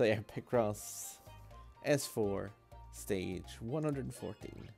Yeah, Picross S4 stage 114.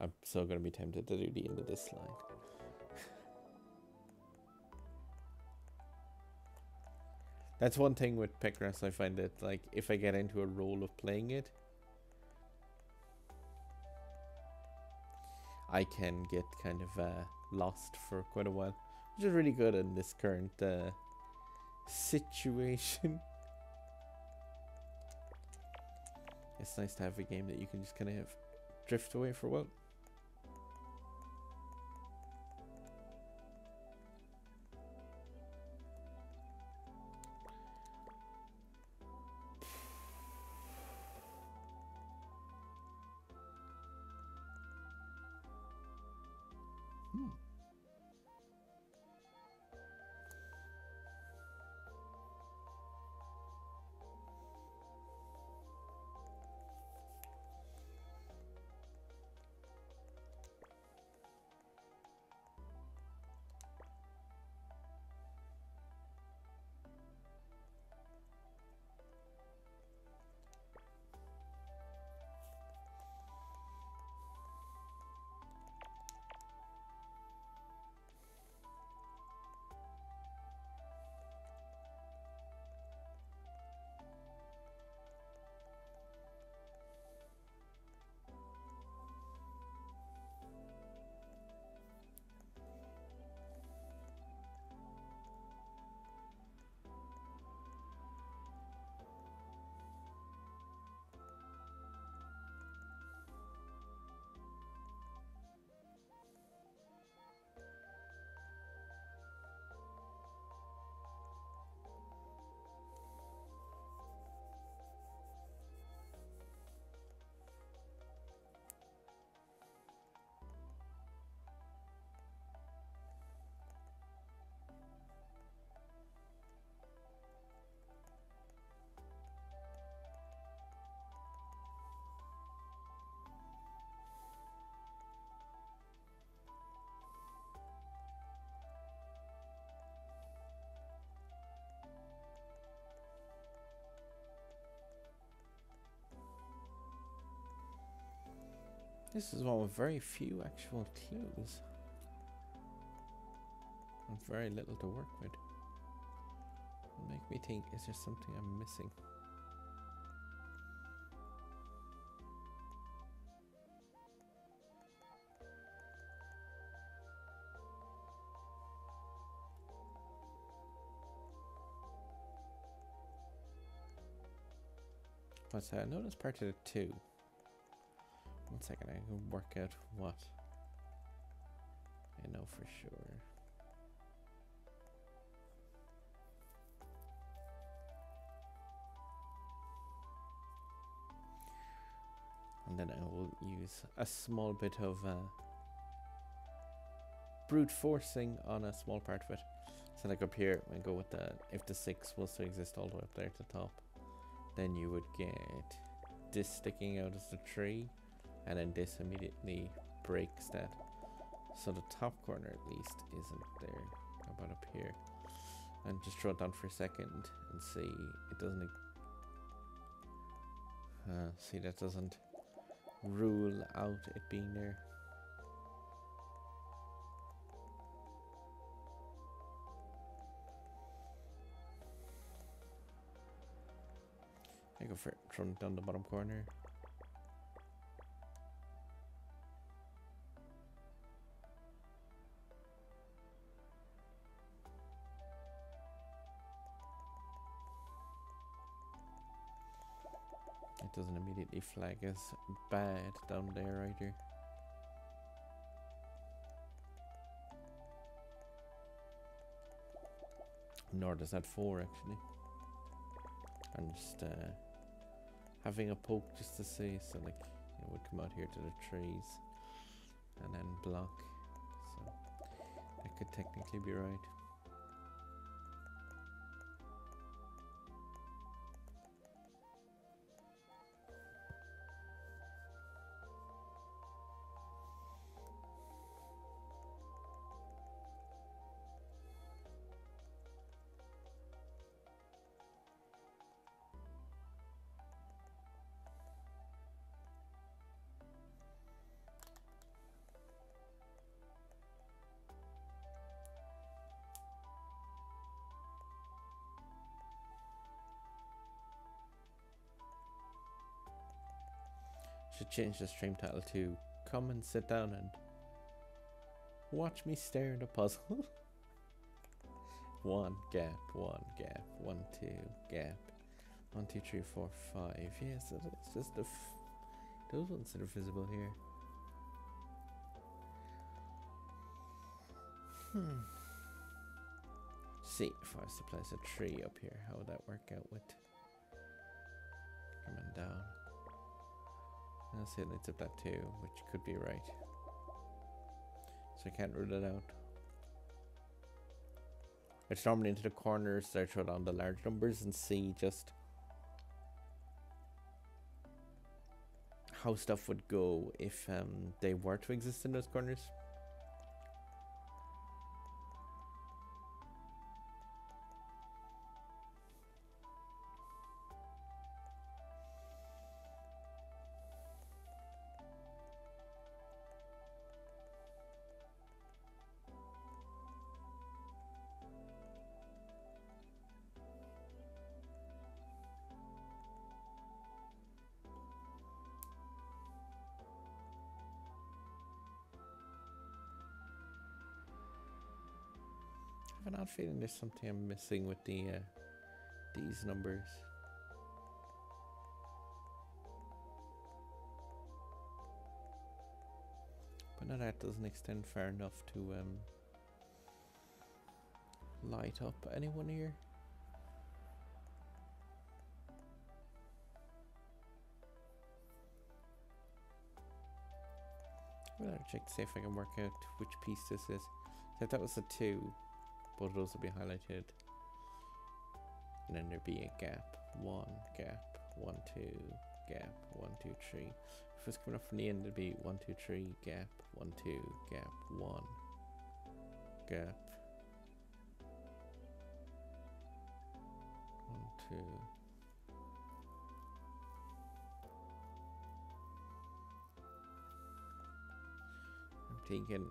I'm so gonna be tempted to do the end of this slide. That's one thing with Picross, I find that like if I get into a role of playing it, I can get kind of uh, lost for quite a while, which is really good in this current uh, situation. It's nice to have a game that you can just kind of drift away for a while. This is one with very few actual clues. And very little to work with. make me think, is there something I'm missing? What's that? I noticed part of the two. Second, I can work out what I know for sure. And then I will use a small bit of uh, brute forcing on a small part of it. So like up here, I go with the, if the 6 was to exist all the way up there at the top, then you would get this sticking out as the tree and then this immediately breaks that. So the top corner at least isn't there. How about up here? And just draw it down for a second and see it doesn't uh, see that doesn't rule out it being there. I go for it from down the bottom corner. It doesn't immediately flag as bad down there either. Nor does that 4 actually. I'm just uh, having a poke just to see, so like it would come out here to the trees and then block. So that could technically be right. Should change the stream title to Come and sit down and watch me stare at a puzzle. one gap, one gap, one, two, gap. One, two, three, four, five. Yes, it's just the those ones that are visible here. Hmm. See if I was to place a tree up here, how would that work out with coming down? I'll say it lights up that too, which could be right. So I can't rule it out. It's normally into the corners, start showing on the large numbers and see just how stuff would go if um, they were to exist in those corners. Have an odd feeling there's something I'm missing with the uh, these numbers. But no, that doesn't extend far enough to um, light up anyone here. I'll check to see if I can work out which piece this is. So that was a two, those will be highlighted. And then there'd be a gap. One gap. One, two, gap. One, two, three. If it's coming up from the end, it'd be one, two, three, gap. One, two, gap. One, gap. One, two. I'm thinking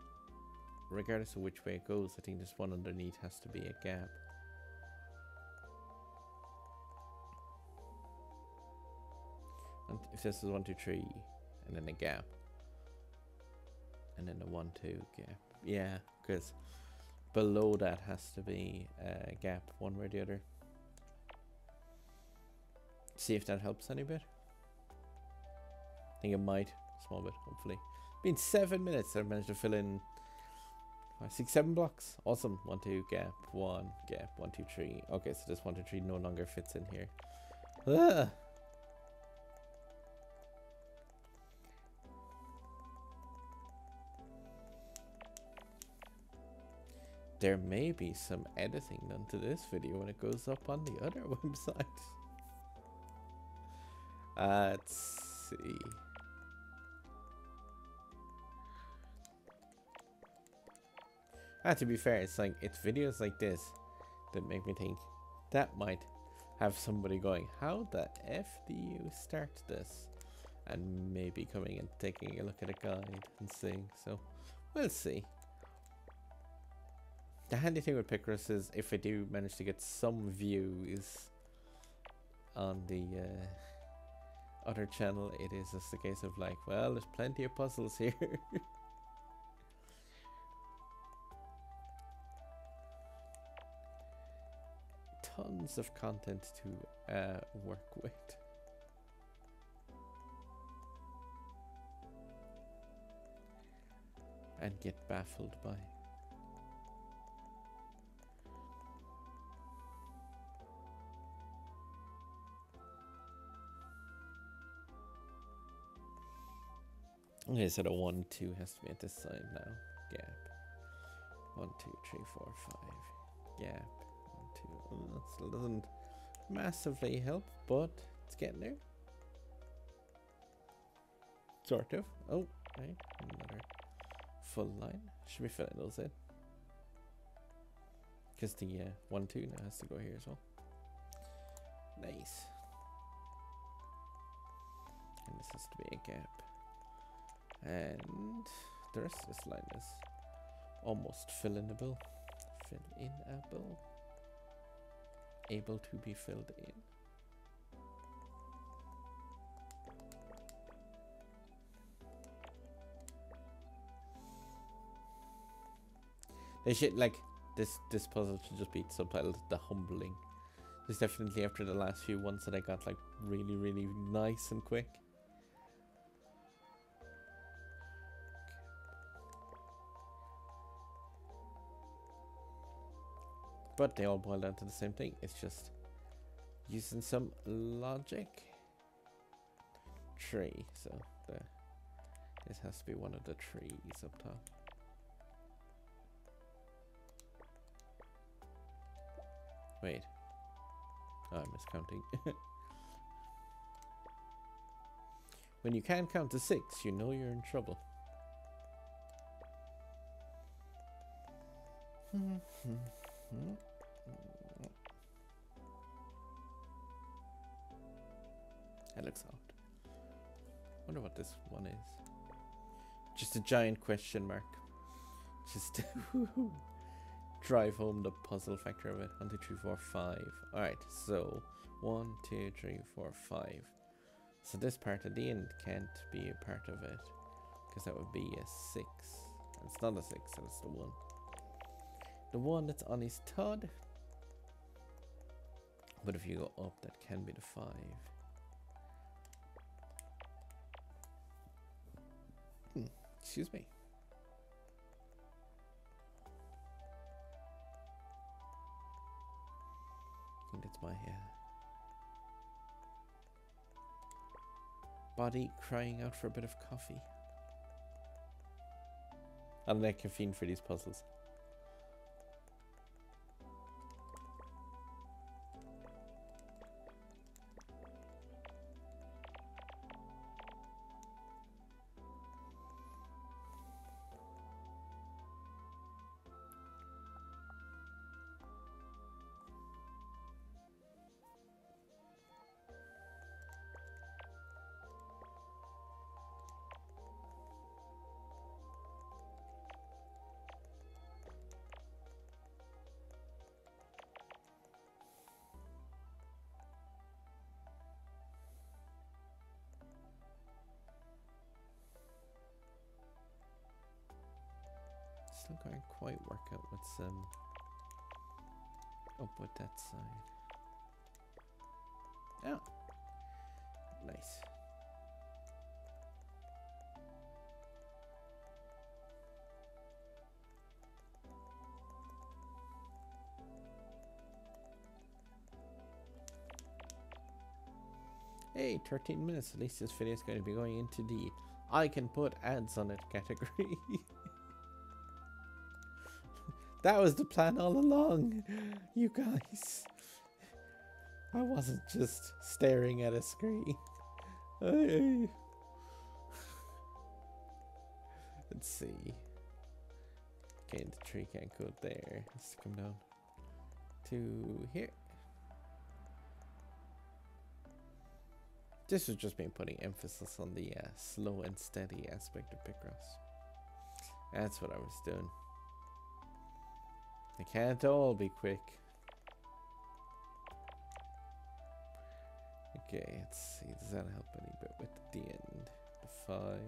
regardless of which way it goes, I think this one underneath has to be a gap. And if this is one, two, three, and then a gap, and then a one, two gap, yeah, because below that has to be a gap, one way or the other. See if that helps any bit. I think it might, small bit, hopefully. Been seven minutes, I've managed to fill in Five, six, seven blocks. Awesome. One, two, gap. One, gap. One, two, three. Okay, so this one, two, three no longer fits in here. Ugh. There may be some editing done to this video when it goes up on the other website. Uh, let's see. Ah, to be fair, it's like it's videos like this that make me think that might have somebody going, "How the f do you start this?" and maybe coming and taking a look at a guide and seeing. So, we'll see. The handy thing with Picross is if I do manage to get some views on the uh, other channel, it is just a case of like, well, there's plenty of puzzles here. Tons of content to uh, work with. And get baffled by. Okay, so the one, two has to be at this side now. Gap. One, two, three, four, five. Gap that doesn't massively help, but it's getting there. Sort of. Oh, right. Another full line. Should be filling those in. Because the uh, 1 2 now has to go here as well. Nice. And this has to be a gap. And the rest of this line is almost fill-inable. Fill-inable able to be filled in. They should like this this puzzle should just be subtitled the humbling. This definitely after the last few ones that I got like really really nice and quick. But they all boil down to the same thing. It's just using some logic. Tree. So the this has to be one of the trees up top. Wait. Oh, I'm miscounting. when you can't count to six, you know you're in trouble. that looks odd. Wonder what this one is. Just a giant question mark. Just drive home the puzzle factor of it. One, two, three, four, five. Alright, so one, two, three, four, five. So this part at the end can't be a part of it. Because that would be a six. It's not a six, so it's the one. The one that's on his Todd. But if you go up, that can be the five. Hmm, excuse me. I think that's my hair. Body crying out for a bit of coffee. I don't like caffeine for these puzzles. Still can't quite work out what's um up with that side. Yeah. Nice. Hey, 13 minutes. At least this video is going to be going into the I can put ads on it category. that was the plan all along, you guys. I wasn't just staring at a screen. Let's see. Okay, the tree can't go there. Let's come down to here. This was just me putting emphasis on the uh, slow and steady aspect of Picross. That's what I was doing. They can't all be quick. Okay, let's see. Does that help any bit with the end? Five,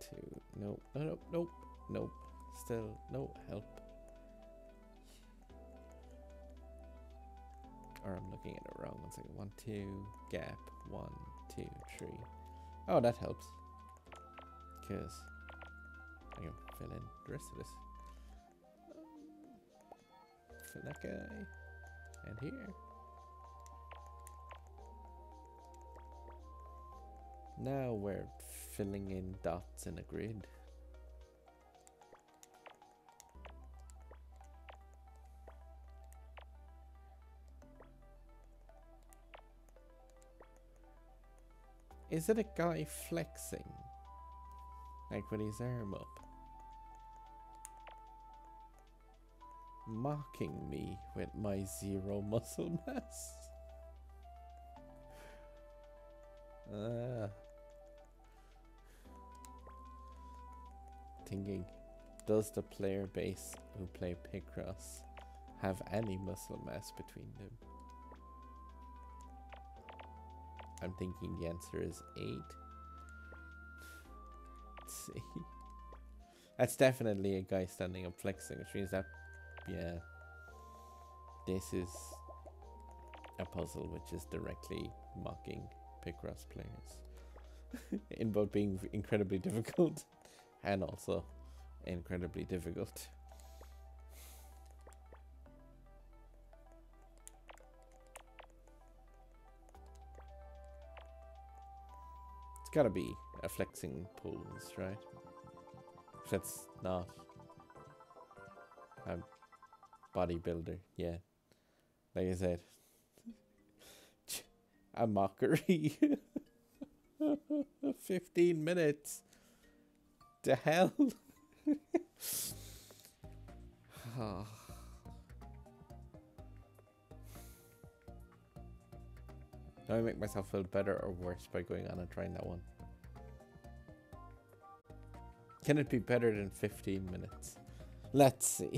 two, nope, no, nope, nope, nope. Still no help. Or I'm looking at it wrong. One second. One, two, gap. One, two, three. Oh, that helps. Because I can fill in the rest of this. Fill that guy. And here. Now we're filling in dots in a grid. Is it a guy flexing? Like with his arm up? Mocking me with my zero muscle mass? Uh, thinking, does the player base who play Picross have any muscle mass between them? I'm thinking the answer is 8. Let's see. That's definitely a guy standing up flexing, which means that, yeah, this is a puzzle which is directly mocking Picross players in both being incredibly difficult and also incredibly difficult. It's gotta be a flexing pose, right? If that's not a bodybuilder, yeah. Like I said, a mockery. 15 minutes. To hell. oh. Do I make myself feel better or worse by going on and trying that one? Can it be better than 15 minutes? Let's see.